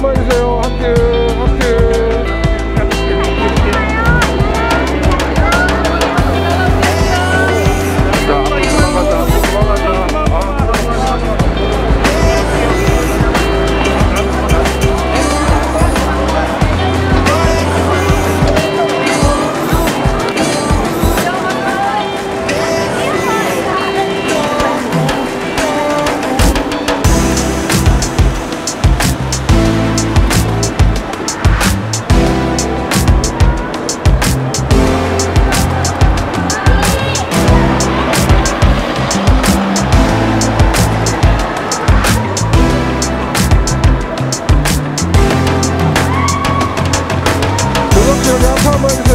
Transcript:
Summers summer